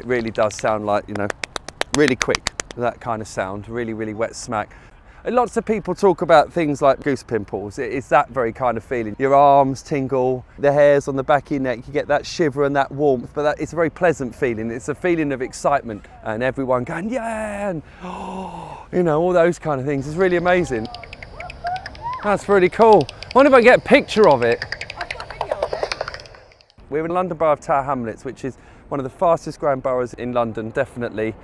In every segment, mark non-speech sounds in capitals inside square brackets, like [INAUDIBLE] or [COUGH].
It really does sound like, you know, really quick, that kind of sound, really, really wet smack. And lots of people talk about things like goose pimples. It's that very kind of feeling. Your arms tingle, the hairs on the back of your neck, you get that shiver and that warmth, but that, it's a very pleasant feeling. It's a feeling of excitement and everyone going, yeah, and oh, [GASPS] you know, all those kind of things. It's really amazing. That's really cool. I wonder if I can get a picture of it. We're in London Borough of Tower Hamlets, which is one of the fastest growing boroughs in London, definitely,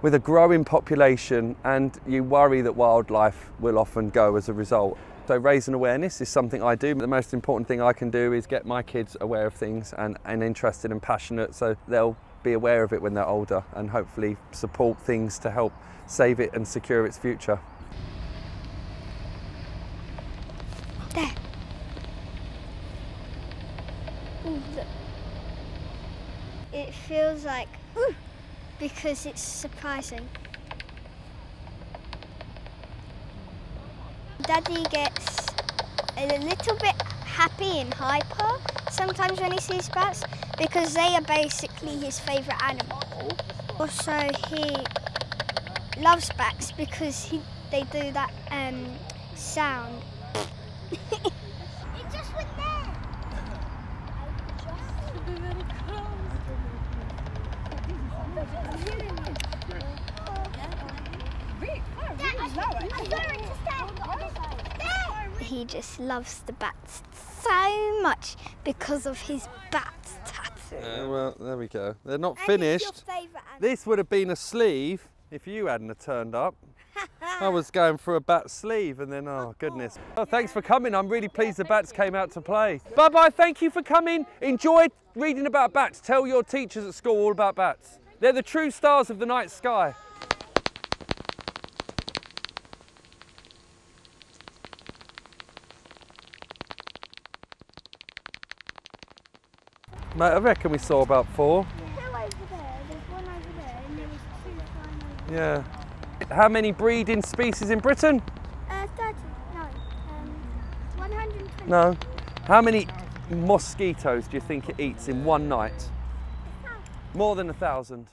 with a growing population, and you worry that wildlife will often go as a result. So raising awareness is something I do. But the most important thing I can do is get my kids aware of things and, and interested and passionate so they'll be aware of it when they're older and hopefully support things to help save it and secure its future. There. Ooh, look. It feels like ooh, because it's surprising. Daddy gets a little bit happy and hyper sometimes when he sees bats because they are basically his favourite animal. Also, he loves bats because he, they do that um, sound. [LAUGHS] it just went there. He just loves the bats so much because of his bat tattoo. Yeah, well, there we go. They're not And finished. This would have been a sleeve if you hadn't have turned up. [LAUGHS] I was going for a bat sleeve and then, oh goodness. Oh, thanks for coming. I'm really pleased the bats came out to play. Bye bye, thank you for coming. Enjoy reading about bats. Tell your teachers at school all about bats. They're the true stars of the night sky. I reckon we saw about four. There, there. Yeah. How many breeding species in Britain? Uh, 30, no, um, 120. No. How many mosquitoes do you think it eats in one night? More than a thousand.